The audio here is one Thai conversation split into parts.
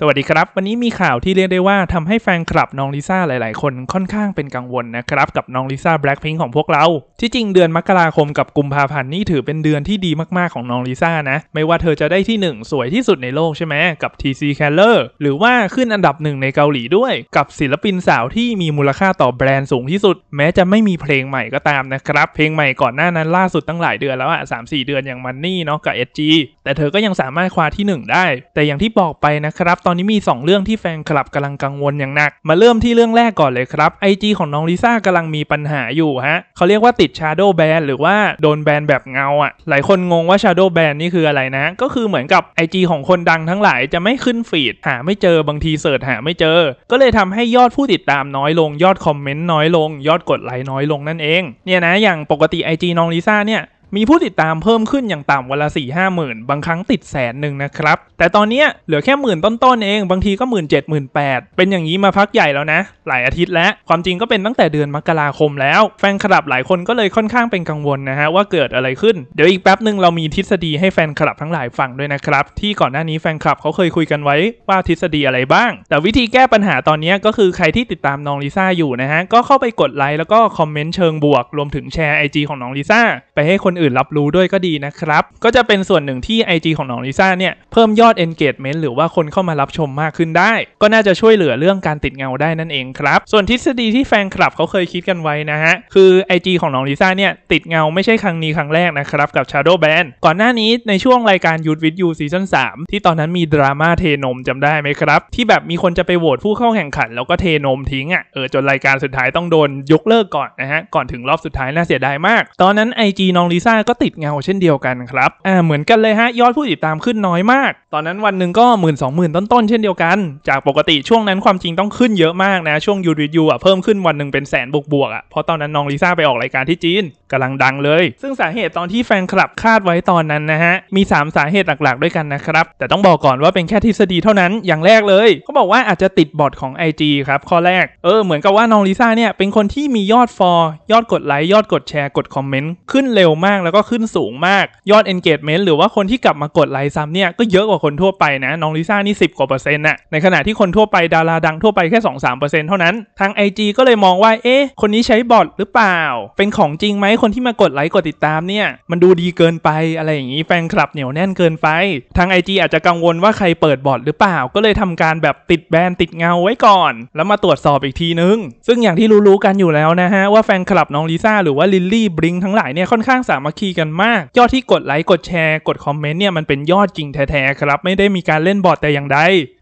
สวัสดีครับ วันนี้มีข่าวที่เรียกได้ว่าทำให้แฟนคลับน้องลิซ่าหลาย ๆ คนค่อนข้างเป็นกังวลนะครับกับน้องลิซ่าแบล็คพิงของพวกเรา ที่จริงเดือนมกราคมกับกุมภาพันธ์นี่ถือเป็นเดือนที่ดีมาก ๆ ของน้องลิซ่านะ ไม่ว่าเธอจะได้ที่ 1 สวยที่สุดในโลกใช่ไหมกับ TC c a l e r หรือว่าขึ้นอันดับหนึ่งในเกาหลีด้วย กับศิลปินสาวที่มีมูลค่าต่อแบรนด์สูงที่สุด แม้จะไม่มีเพลงใหม่ก็ตามนะครับเพลงใหม่ก่อนหน้านั้นล่าสุดตั้งหลายเดือนแล้วอะสามสี่เดือนอย่างมันนี่เนาะกับ SG แต่เธอก็ยังสามารถคว้าที่หนึ่งได้ แต่อย่างที่บอกไปนะครับตอนนี้มีสองเรื่องที่แฟนคลับกำลังกังวลอย่างหนัก มาเริ่มที่เรื่องแรกก่อนเลยครับ IG ของน้องลิซ่ากำลังมีปัญหาอยู่ฮะเขาเรียกว่าติด Shadow Ban หรือว่าโดนแบนแบบเงาอะ หลายคนงงว่า Shadow Ban นี่คืออะไรนะ ก็คือเหมือนกับ IG ของคนดังทั้งหลายจะไม่ขึ้นฟีดหาไม่เจอบางทีเสิร์ชหาไม่เจอ ก็เลยทำให้ยอดผู้ติดตามน้อยลงยอดคอมเมนต์น้อยลง ยอดกดไลค์น้อยลงนั่นเองเนี่ยนะอย่างปกติ IG น้องลิซ่าเนี่ย มีผู้ติดตามเพิ่มขึ้นอย่างต่ำวันละสี่ห้าหมื่นบางครั้งติดแสนหนึ่งนะครับ แต่ตอนนี้เหลือแค่หมื่นต้นๆเอง บางทีก็หมื่นเจ็ดหมื่นแปดเป็นอย่างนี้มาพักใหญ่แล้วนะ หลายอาทิตย์แล้ว ความจริงก็เป็นตั้งแต่เดือนมกราคมแล้ว แฟนคลับหลายคนก็เลยค่อนข้างเป็นกังวลนะฮะว่าเกิดอะไรขึ้น เดี๋ยวอีกแป๊บหนึ่งเรามีทฤษฎีให้แฟนคลับทั้งหลายฟังด้วยนะครับ ที่ก่อนหน้านี้แฟนคลับเขาเคยคุยกันไว้ว่าทฤษฎีอะไรบ้าง แต่วิธีแก้ปัญหาตอนนี้ก็คือใครที่ติดตามน้องลิซ่าอยู่นะฮะก็เข้าไปกดไลค์แล้วก็คอมเมนต์เชิงบวกรวมถึงแชร์ไอจีของน้องลิซ่าไปให้คนอื่นรับรู้ด้วยก็ดีนะครับ ก็จะเป็นส่วนหนึ่งที่ IG ของน้องลิซ่าเนี่ย เพิ่มยอด engagement หรือว่าคนเข้ามารับชมมากขึ้นได้ ก็น่าจะช่วยเหลือเรื่องการติดเงาได้นั่นเองครับ ส่วนทฤษฎีที่แฟนคลับเขาเคยคิดกันไว้นะฮะ คือ IG ของน้องลิซ่าเนี่ย ติดเงาไม่ใช่ครั้งนี้ครั้งแรกนะครับกับ Shadow Ban ก่อนหน้านี้ในช่วงรายการ Youth with You ซีซั่น3ที่ตอนนั้นมีดราม่าเทนมจำได้ไหมครับ ที่แบบมีคนจะไปโหวตผู้เข้าแข่งขัน แล้วก็เทนมทิ้งอะเออจนรายการสุดท้ายต้องโดนยกเลิกก่อนนะฮะก่อนถึงรอบสุดท้ายน่าเสียดายมาก ตอนนั้น IG น้องลิซ่าก็ติดเงาเช่นเดียวกันครับอ่าเหมือนกันเลยฮะยอดผู้ติดตามขึ้นน้อยมาก ตอนนั้นวันหนึ่งก็หมื่นสองหมื่นต้นๆเช่นเดียวกัน จากปกติช่วงนั้นความจริงต้องขึ้นเยอะมากนะช่วง Youth With You อะเพิ่มขึ้นวันหนึ่งเป็นแสนบวกๆอะเพราะตอนนั้นน้องลิซ่าไปออกรายการที่จีนกำลังดังเลย ซึ่งสาเหตุตอนที่แฟนคลับคาดไว้ตอนนั้นนะฮะมี 3 สาเหตุหลักๆด้วยกันนะครับแต่ต้องบอกก่อนว่าเป็นแค่ทฤษฎีเท่านั้นอย่างแรกเลยเขาบอกว่าอาจจะติดบอทของ IG ครับข้อแรกเออเหมือนกับว่าน้องลิซ่าเนี่ยเป็นคนที่มียอด follow ยอดกดไลค์ยอดกดแชร์กดคอมเมนต์ขึ้นเร็วมากแล้วก็ขึ้นสูงมาก ยอด engagement หรือว่าคนที่กลับมากดไลค์ซ้ำเนี่ยก็เยอะกว่าคนทั่วไปนะน้องลิซ่านี่ 10 กว่าเปอร์เซ็นต์น่ะในขณะที่คนทั่วไปดาราดังทั่วไปแค่ 2-3%เท่านั้นทาง IG ก็เลยมองว่าเอ๊ะคนนี้ใช้บอทหรือเปล่า เป็นของจริงไหมคนที่มากดไลค์กดติดตามเนี่ยมันดูดีเกินไปอะไรอย่างนี้แฟนคลับเหนียวแน่นเกินไป ทาง IG อาจจะกังวลว่าใครเปิดบอทหรือเปล่า ก็เลยทำการแบบติดแบนติดเงาไว้ก่อน แล้วมาตรวจสอบอีกทีนึง ซึ่งอย่างที่รู้ๆกันอยู่แล้วนะฮะว่าแฟนคลับน้องลิซ่าหรือว่าลิลลี่ BLINK ทั้งหลายเนี่ยค่อนข้างสามัคคีกันมาก ยอดที่กดไลค์กดแชร์กดคอมเมนต์เนี่ยมันเป็นยอดจริงแท้ๆครับไม่ได้มีการเล่นบอทแต่อย่างใด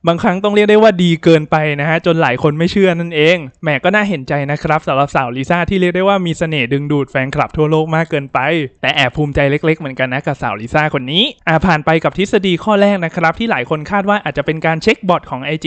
บางครั้งต้องเรียกได้ว่าดีเกินไปนะฮะจนหลายคนไม่เชื่อนั่นเองแหมก็น่าเห็นใจนะครับสำหรับสาวลิซ่าที่เรียกได้ว่ามีเสน่ห์ดึงดูดแฟนคลับทั่วโลกมากเกินไป แต่แอบภูมิใจเล็ก ๆ เหมือนกันนะกับสาวลิซ่าคนนี้อ่าผ่านไปกับทฤษฎีข้อแรกนะครับที่หลายคนคาดว่าอาจจะเป็นการเช็คบอทของ IG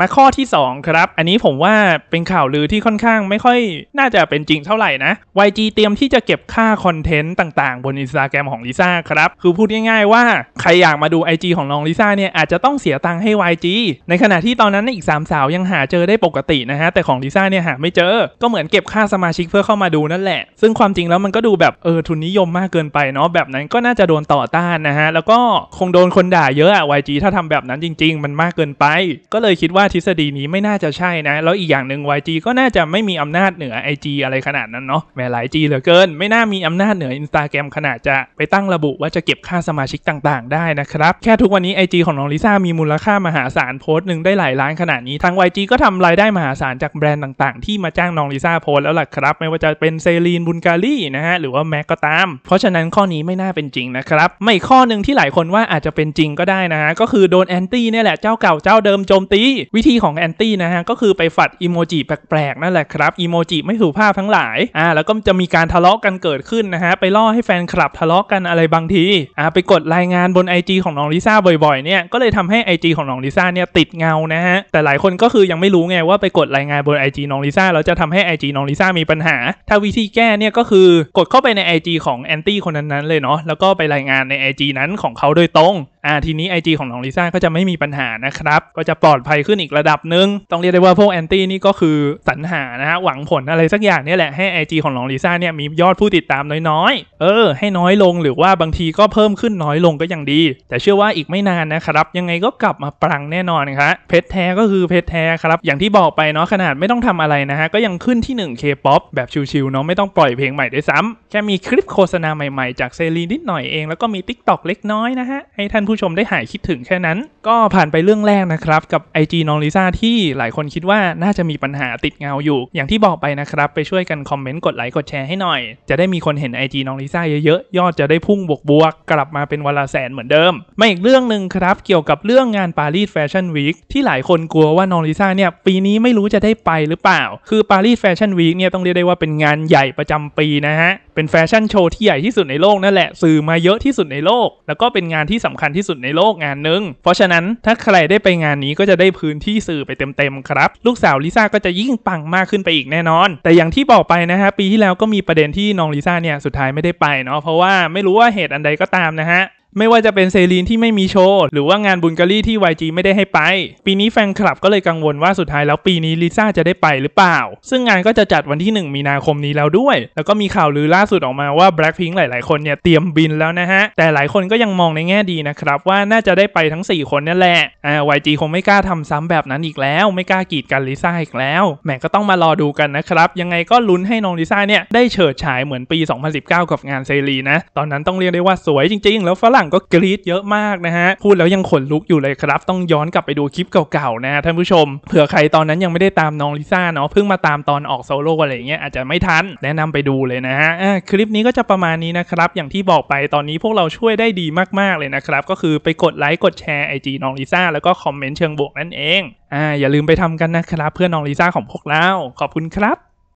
มาข้อที่ 2 ครับ อันนี้ผมว่าเป็นข่าวลือที่ค่อนข้างไม่ค่อยน่าจะเป็นจริงเท่าไหร่นะ YG เตรียมที่จะเก็บค่าคอนเทนต์ต่างๆ บนอินสตาแกรมของลิซ่าครับคือพูดง่ายๆว่าใครอยากมาดู IG ของน้องลิซ่าเนี่ยอาจจะต้องเสียตังค์ให้ YG ในขณะที่ตอนนั้นอีก 3 สาวยังหาเจอได้ปกตินะฮะแต่ของลิซ่าเนี่ยหาไม่เจอ ก็เหมือนเก็บค่าสมาชิกเพื่อเข้ามาดูนั่นแหละ ซึ่งความจริงแล้วมันก็ดูแบบเออทุนนิยมมากเกินไปเนาะแบบนั้นก็น่าจะโดนต่อต้านนะฮะแล้วก็คงโดนคนด่าเยอะอะ YG ถ้าทำแบบนั้นจริง ๆ มันมากเกินไป ก็เลยคิดว่าทฤษฎีนี้ไม่น่าจะใช่นะ แล้วอีกอย่างหนึ่ง YG ก็น่าจะไม่มีอำนาจเหนือ IG อะไรขนาดนั้นเนาะแหมหลาย G เหลือเกิน ไม่น่ามีอำนาจเหนือ Instagram ขนาดจะไปตั้งระบุว่าจะเก็บค่าสมาชิกต่าง ๆ ได้นะครับแค่ทุกวันนี้ IG ของน้องลิซ่ามีมูลค่ามหาศาลโพสต์หนึ่งได้หลายล้านขนาดนี้ทาง YG ก็ทำรายได้มหาศาลจากแบรนด์ต่างๆ ที่มาจ้างน้องลิซ่าโพสแล้วล่ะครับ ไม่ว่าจะเป็น Celine Bul gari นะฮะหรือว่า MAC ก็ตาม เพราะฉะนั้นข้อนี้ไม่น่าเป็นจริงนะครับ มีข้อหนึ่งที่หลายคนว่าอาจจะเป็นจริงก็ได้นะฮะก็คือโดนแอนตี้เนี่ยแหละเจ้าเก่าเจ้าเดิมโจมตี วิธีของแอนตี้นะฮะก็คือไปฝัดอีโมจิแปลกๆนั่นแหละครับอีโมจิไม่สุภาพทั้งหลายอ่าแล้วก็จะมีการทะเลาะกันเกิดขึ้นนะฮะไปล่อให้แฟนคลับทะเลาะกันอะไรบางทีอ่าไปกดรายงานบน IG ของน้องลิซ่าบ่อยๆเนี่ยก็เลยทำให้ IG ของน้องลิซ่าเนี่ยติดเงานะฮะ แต่หลายคนก็คือยังไม่รู้ไงว่าไปกดรายงานบน IG น้องลิซ่าแล้วจะทำให้ IG น้องลิซ่ามีปัญหา ถ้าวิธีแก้เนี่ยก็คือกดเข้าไปใน IG ของแอนตี้คนนั้นๆเลยเนาะแล้วก็ไปรายงานใน IG นั้นของเขาโดยตรง อ่าทีนี้ IG ของน้องลิซ่าก็จะไม่มีปัญหานะครับ ก็จะปลอดภัยขึ้นอีกระดับหนึ่งต้องเรียกได้ว่าพวกแอนตี้นี่ก็คือสรรหานะฮะหวังผลอะไรสักอย่างนี่แหละให้ IG ของน้องลิซ่าเนี่ยมียอดผู้ติดตามน้อยๆ เออ ให้น้อยลงหรือว่าบางทีก็เพิ่มขึ้นน้อยลงก็ยังดี แต่เชื่อว่าอีกไม่นานนะครับยังไงก็กลับมาปรังแน่นอนครับเพชรแท้ก็คือเพชรแท้ครับอย่างที่บอกไปเนาะขนาดไม่ต้องทำอะไรนะฮะก็ยังขึ้นที่ 1 K-POP แบบชิวๆเนาะไม่ต้องปล่อยเพลงใหม่ด้วยซ้ำแค่มีคลิปโฆษณาใหม่ๆจากเซรีนิดหน่อยเองแล้วก็มี TikTok เล็กน้อยนะฮะให้ท่านผูู้ชมได้หายคิดถึงแค่นั้น ก็ผ่านไปเรื่องแรกนะครับ กับ IG น้องลิซ่าที่หลายคนคิดว่าน่าจะมีปัญหาติดเงาอยู่ อย่างที่บอกไปนะครับ ไปช่วยกันคอมเมนต์กดไลค์กดแชร์ให้หน่อย จะได้มีคนเห็น IG น้องลิซ่าเยอะๆ ยอดจะได้พุ่งบวกๆกลับมาเป็นวันละแสนเหมือนเดิมมาอีกเรื่องหนึ่งครับเกี่ยวกับเรื่องงานปารีสแฟชั่นวีคที่หลายคนกลัวว่าน้องลิซ่าเนี่ยปีนี้ไม่รู้จะได้ไปหรือเปล่า คือปารีสแฟชั่นวีคเนี่ยต้องเรียกได้ว่าเป็นงานใหญ่ประจำปีนะฮะเป็นแฟชั่นโชว์ที่ใหญ่ที่สุดในโลกนั่นแหละสื่อมาเยอะที่สุดในโลก แล้วก็เป็นงานที่สำคัญที่สุดในโลกงานหนึ่งเพราะฉะนั้นถ้าใครได้ไปงานนี้ก็จะได้พื้นที่สื่อไปเต็มๆครับ ลูกสาวลิซ่าก็จะยิ่งปังมากขึ้นไปอีกแน่นอน แต่อย่างที่บอกไปนะฮะปีที่แล้วก็มีประเด็นที่น้องลิซ่าเนี่ยสุดท้ายไม่ได้ไปเนาะเพราะว่าไม่รู้ว่าเหตุอันใดก็ตามนะฮะ ไม่ว่าจะเป็นเซรีนที่ไม่มีโชว์ หรือว่างานบุลการีที่ YG ไม่ได้ให้ไป ปีนี้แฟนคลับก็เลยกังวลว่าสุดท้ายแล้วปีนี้ลิซ่าจะได้ไปหรือเปล่า ซึ่งงานก็จะจัดวันที่ 1 มีนาคมนี้แล้วด้วย แล้วก็มีข่าวลือล่าสุดออกมาว่า Blackpink หลาย ๆ คนเนี่ยเตรียมบินแล้วนะฮะ แต่หลายคนก็ยังมองในแง่ดีนะครับว่าน่าจะได้ไปทั้ง 4 คนนั่นแหละ อ่า YG คงไม่กล้าทำซ้ำแบบนั้นอีกแล้ว ไม่กล้ากีดกันลิซ่าอีกแล้ว แหมก็ต้องมารอดูกันนะครับ ยังไงก็ลุ้นให้น้องลิซ่าเนี่ยได้เฉิดฉายเหมือนปี 2019 กับงาน Celine นะ ตอนนั้นต้องเรียกได้ว่าสวยจริง ๆ แล้วฝรั่งก็กรี๊ดเยอะมากนะฮะ พูดแล้วยังขนลุกอยู่เลยครับ ต้องย้อนกลับไปดูคลิปเก่าๆนะท่านผู้ชม เผื่อใครตอนนั้นยังไม่ได้ตามน้องลิซ่าเนาะ เพิ่งมาตามตอนออกโซโล่อะไรอย่างเงี้ยอาจจะไม่ทัน แนะนำไปดูเลยนะฮะคลิปนี้ก็จะประมาณนี้นะครับ อย่างที่บอกไปตอนนี้พวกเราช่วยได้ดีมากๆเลยนะครับ ก็คือไปกดไลค์กดแชร์ IG น้องลิซ่าแล้วก็คอมเมนต์เชิงบวกนั่นเอง อ่าอย่าลืมไปทำกันนะครับ เพื่อน้องลิซ่าของพวกเรา ขอบคุณครับ